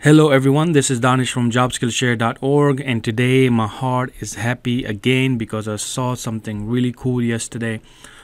Hello everyone, this is Danish from jobskillshare.org and today my heart is happy again because I saw something really cool yesterday.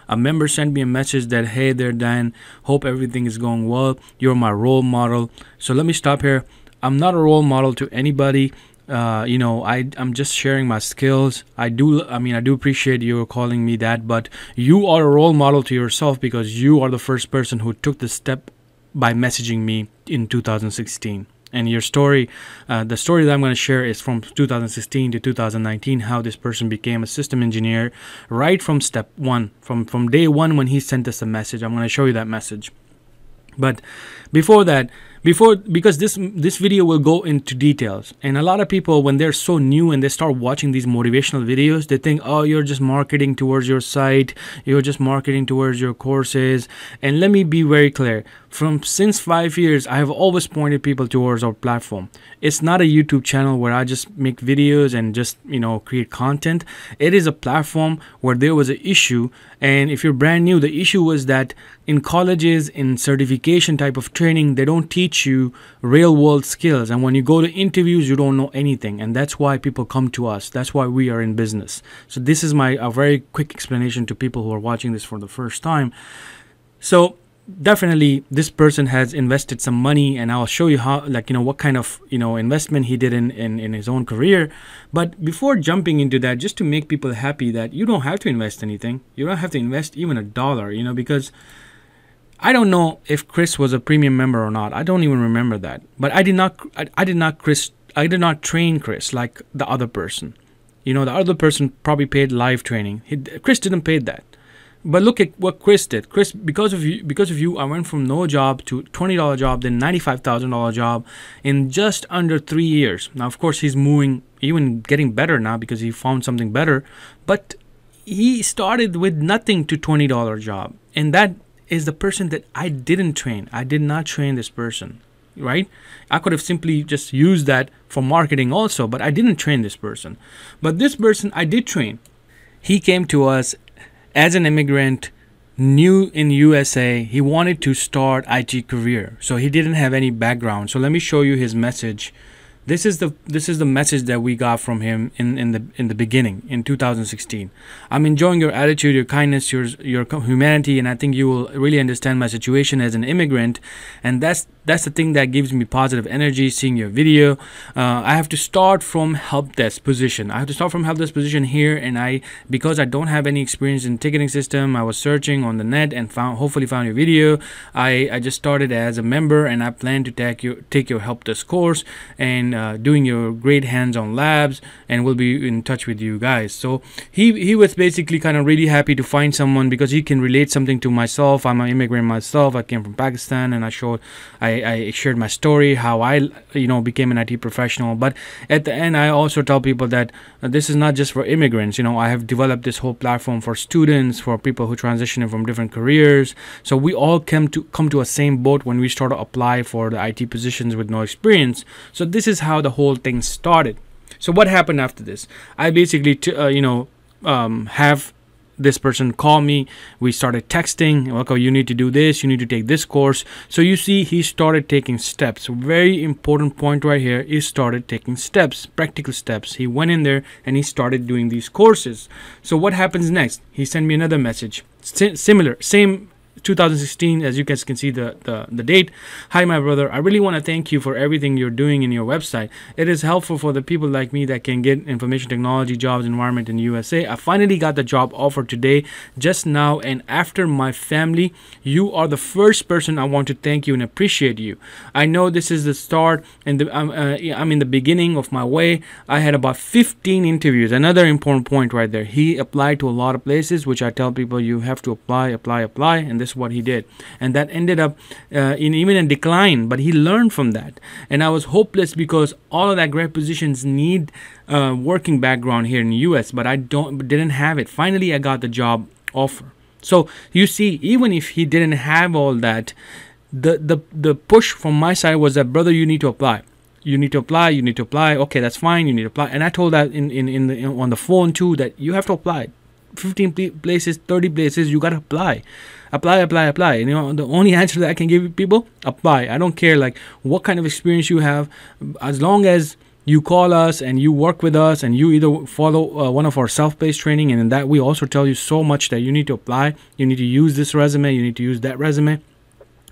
A member sent me a message that hey there Dan, hope everything is going well. You're my role model. So let me stop here. I'm not a role model to anybody. Uh, you know, I I'm just sharing my skills. I do I mean I do appreciate you calling me that, but you are a role model to yourself because you are the first person who took the step by messaging me in 2016 and your story uh, the story that i'm going to share is from 2016 to 2019 how this person became a system engineer right from step one from from day one when he sent us a message. I'm going to show you that message. But before that before because this this video will go into details. And a lot of people when they're so new and they start watching these motivational videos they think oh you're just marketing towards your site. You're just marketing towards your courses. And let me be very clear. From since five years i have always pointed people towards our platform. It's not a youtube channel where i just make videos and just you know create content. It is a platform where there was an issue. And if you're brand new the issue was that in colleges in certification type of training they don't teach teach you real world skills. And when you go to interviews, you don't know anything. And that's why people come to us. That's why we are in business. So this is my a very quick explanation to people who are watching this for the first time. So definitely this person has invested some money and i'll show you how like you know what kind of you know investment he did in, in in his own career but before jumping into that just to make people happy that you don't have to invest anything you don't have to invest even a dollar you know because I don't know if Chris was a premium member or not. I don't even remember that. But I did not I, I did not Chris I did not train Chris like the other person. You know, the other person probably paid live training. He, Chris didn't pay that. But look at what Chris did. Chris, because of you, because of you, I went from no job to twenty dollar job, then ninety five thousand dollar job in just under three years. Now, of course, he's moving, even getting better now because he found something better. But he started with nothing to twenty dollar job, and that is the person that I didn't train. I did not train this person, right? I could have simply just used that for marketing also, but I didn't train this person. But this person I did train. He came to us as an immigrant, new in USA. He wanted to start IT career. So he didn't have any background. So let me show you his message this is the this is the message that we got from him in, in the in the beginning in 2016 i'm enjoying your attitude your kindness your your humanity and i think you will really understand my situation as an immigrant. And that's that's the thing that gives me positive energy seeing your video. Uh, i have to start from help desk position. I have to start from help desk position here and i because i don't have any experience in ticketing system i was searching on the net and found hopefully found your video. I i just started as a member and i plan to take your take your help desk course. And uh, doing your great hands-on labs and we'll be in touch with you guys so he he was basically kind of really happy to find someone because he can relate something to myself i'm an immigrant myself i came from pakistan and i showed i I, shared my story, how I, you know, became an IT professional. But at the end, I also tell people that uh, this is not just for immigrants. You know, I have developed this whole platform for students, for people who transition from different careers. So we all come to come to a same boat when we start to apply for the IT positions with no experience. So this is how the whole thing started. So what happened after this? I basically, uh, you know, um, have this person call me. We started texting. Okay you need to do this. You need to take this course. So you see he started taking steps. Very important point right here he started taking steps practical steps. He went in there and he started doing these courses. So what happens next? He sent me another message. S- similar same 2016 as you guys can see the, the, the date. Hi my brother. I really want to thank you for everything you're doing in your website. It is helpful for the people like me that can get information technology jobs environment in usa i finally got the job offer today just now and after my family you are the first person i want to thank you and appreciate you. I know this is the start and the, I'm, uh, I'm in the beginning of my way. I had about 15 interviews. Another important point right there. He applied to a lot of places which i tell people you have to apply apply apply and what he did. And that ended up uh, in even a decline but he learned from that. And i was hopeless because all of that great positions need uh, working background here in the us but i don't didn't have it. Finally i got the job offer. So you see even if he didn't have all that the the the push from my side was that brother you need to apply. You need to apply you need to apply. Okay that's fine you need to apply. And i told that in in, in, the, in on the phone too that you have to apply 15 places 30 places you got to apply apply apply. Apply you know the only answer that i can give you people apply. I don't care like what kind of experience you have. As long as you call us and you work with us and you either follow uh, one of our self-paced training and in that we also tell you so much that you need to apply you need to use this resume you need to use that resume.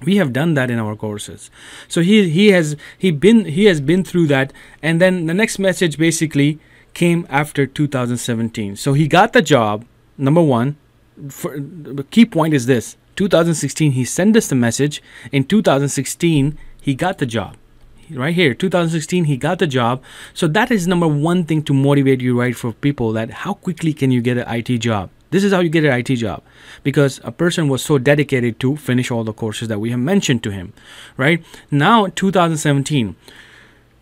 We have done that in our courses. So he he has he been he has been through that. And then the next message basically came after 2017 so he got the job number one for, the key point is this. 2016 he sent us the message. In 2016 he got the job. Right here 2016 he got the job. So that is number one thing to motivate you right for people that how quickly can you get an IT job? This is how you get an IT job. Because a person was so dedicated to finish all the courses that we have mentioned to him right? Now 2017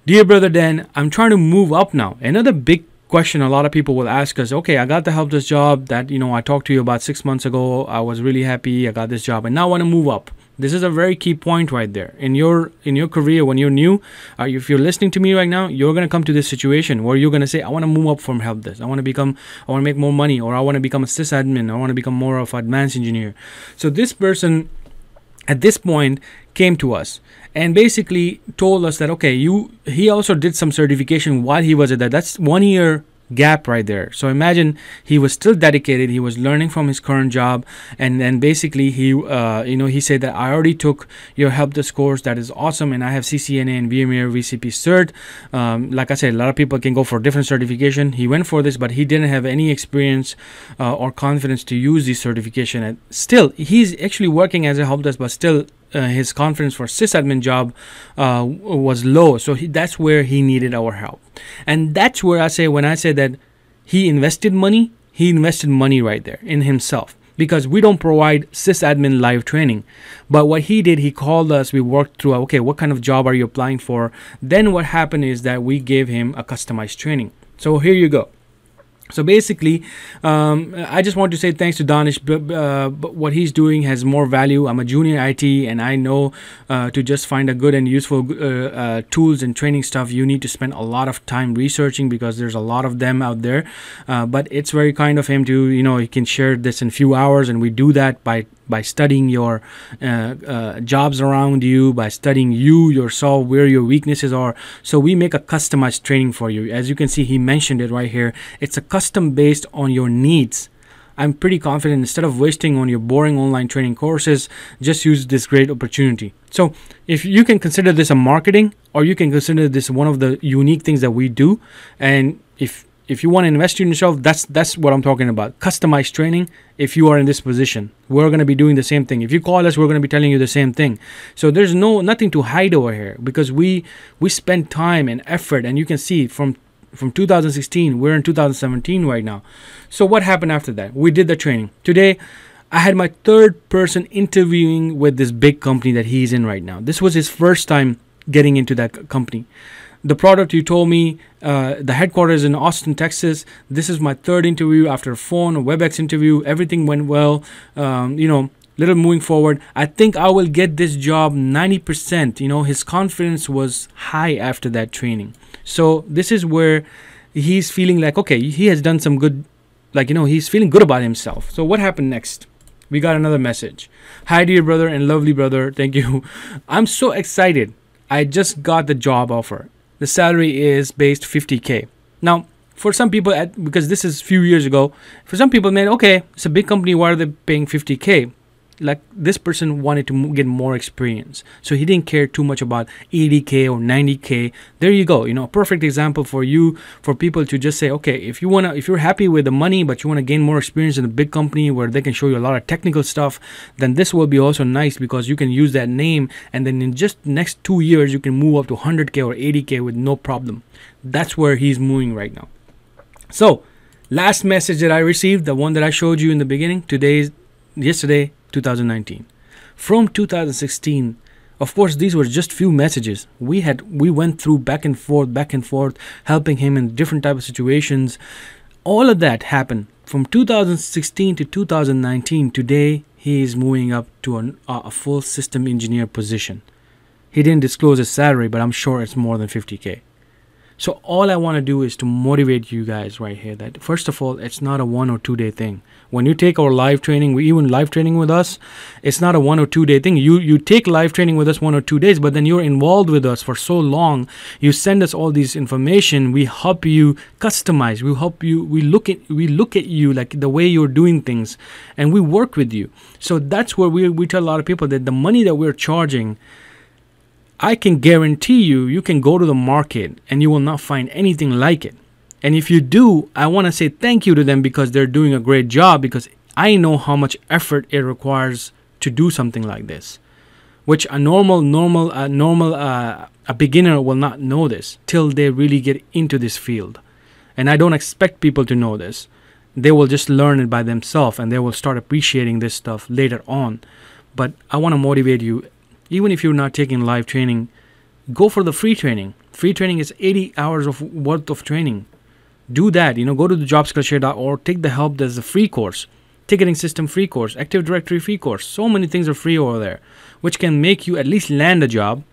dear brother Dan I'm trying to move up now. Another big question a lot of people will ask us okay i got the help desk job that you know i talked to you about six months ago. I was really happy i got this job and now i want to move up. This is a very key point right there. In your in your career when you're new uh, if you're listening to me right now you're going to come to this situation where you're going to say i want to move up from help desk. I want to become i want to make more money or i want to become a sysadmin. I want to become more of an advanced engineer. So this person at this point came to us and basically told us that okay you he also did some certification while he was at that. That's one year gap right there. So imagine he was still dedicated. He was learning from his current job, and then basically he, uh, you know, he said that I already took your help desk course. That is awesome, and I have CCNA and VMware VCP cert. Um, like I said, a lot of people can go for different certification. He went for this, but he didn't have any experience uh, or confidence to use this certification. And still, he's actually working as a help desk, but still uh, his confidence for sysadmin job uh, was low. So he, that's where he needed our help, and that's where I say when I say that he invested money, he invested money right there in himself because we don't provide sysadmin live training. But what he did, he called us. We worked through. Okay, what kind of job are you applying for? Then what happened is that we gave him a customized training. So here you go so basically um, i just want to say thanks to danish uh, what he's doing has more value i'm a junior it and i know uh, to just find a good and useful uh, uh, tools and training stuff you need to spend a lot of time researching because there's a lot of them out there uh, but it's very kind of him to you know he can share this in a few hours and we do that by by studying your uh, uh, jobs around you, by studying you yourself, where your weaknesses are. So we make a customized training for you. As you can see, he mentioned it right here. It's a custom based on your needs. I'm pretty confident instead of wasting on your boring online training courses, just use this great opportunity. So, if you can consider this a marketing or you can consider this one of the unique things that we do, and if if you want to invest in yourself, that's that's what I'm talking about. Customized training. If you are in this position, we're going to be doing the same thing. If you call us, we're going to be telling you the same thing. So there's no nothing to hide over here because we we spend time and effort, and you can see from from 2016, we're in 2017 right now. So what happened after that? We did the training. Today, I had my third person interviewing with this big company that he's in right now. This was his first time getting into that company the product you told me uh, the headquarters in austin texas this is my third interview after a phone a webex interview everything went well um, you know little moving forward i think i will get this job 90% you know his confidence was high after that training. So this is where he's feeling like okay he has done some good like you know he's feeling good about himself. So what happened next? We got another message. Hi dear brother and lovely brother. Thank you. I'm so excited. I just got the job offer. The salary is based 50k. Now, for some people, at, because this is few years ago, for some people, man, okay, it's a big company. Why are they paying 50k? Like this person wanted to get more experience. So he didn't care too much about 80k or 90k there you go you know perfect example for you for people to just say okay if you want to if you're happy with the money but you want to gain more experience in a big company where they can show you a lot of technical stuff then this will be also nice because you can use that name and then in just next two years you can move up to 100k or 80k with no problem. That's where he's moving right now. So last message that i received the one that i showed you in the beginning today's yesterday 2019 from 2016 of course these were just few messages. We had we went through back and forth back and forth helping him in different type of situations. All of that happened from 2016 to 2019 today he is moving up to an, a full system engineer position. He didn't disclose his salary but i'm sure it's more than 50k So all I want to do is to motivate you guys right here that first of all, it's not a one or two day thing. When you take our live training, we even live training with us, it's not a one or two day thing. You you take live training with us one or two days, but then you're involved with us for so long. You send us all these information. We help you customize. We help you. We look at we look at you like the way you're doing things, and we work with you. So that's where we we tell a lot of people that the money that we're charging I can guarantee you, you can go to the market and you will not find anything like it. And if you do, I want to say thank you to them because they're doing a great job because I know how much effort it requires to do something like this, which a normal, normal, uh, normal, uh, a beginner will not know this till they really get into this field. And I don't expect people to know this. They will just learn it by themselves and they will start appreciating this stuff later on. But I want to motivate you even if you're not taking live training, go for the free training. Free training is 80 hours of worth of training. Do that. You know, go to the jobskillshare.org, take the help. There's a free course, ticketing system free course, Active Directory free course. So many things are free over there, which can make you at least land a job.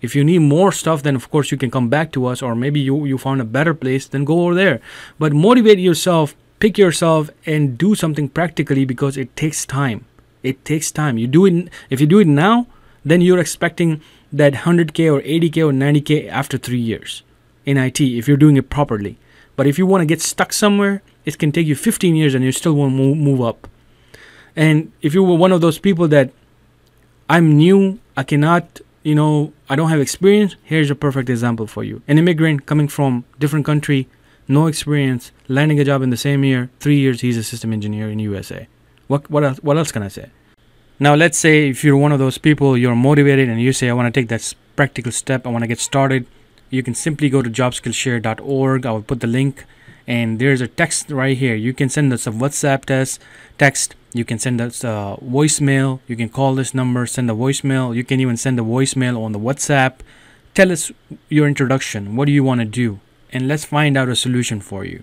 If you need more stuff, then of course you can come back to us, or maybe you you found a better place, then go over there. But motivate yourself, pick yourself, and do something practically because it takes time. It takes time. You do it if you do it now, then you're expecting that 100k or 80k or 90k after three years in IT if you're doing it properly. But if you want to get stuck somewhere, it can take you 15 years and you still won't move, up. And if you were one of those people that I'm new, I cannot, you know, I don't have experience, here's a perfect example for you. An immigrant coming from different country, no experience, landing a job in the same year, three years, he's a system engineer in USA. What what else, what else can I say? Now, let's say if you're one of those people, you're motivated and you say, I want to take that practical step, I want to get started. You can simply go to jobskillshare.org. I will put the link, and there's a text right here. You can send us a WhatsApp test text. You can send us a voicemail. You can call this number, send a voicemail. You can even send a voicemail on the WhatsApp. Tell us your introduction. What do you want to do? And let's find out a solution for you.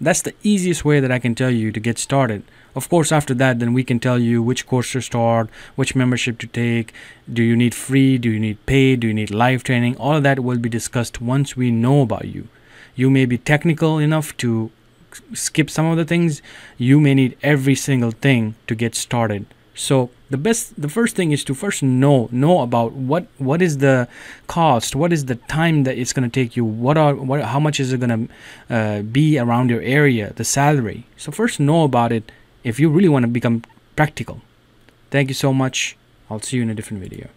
That's the easiest way that I can tell you to get started. Of course, after that, then we can tell you which course to start, which membership to take. Do you need free? Do you need paid? Do you need live training? All of that will be discussed once we know about you. You may be technical enough to skip some of the things. You may need every single thing to get started. So the best the first thing is to first know know about what what is the cost what is the time that it's going to take you what are what how much is it going to uh, be around your area the salary. So first know about it if you really want to become practical. Thank you so much. I'll see you in a different video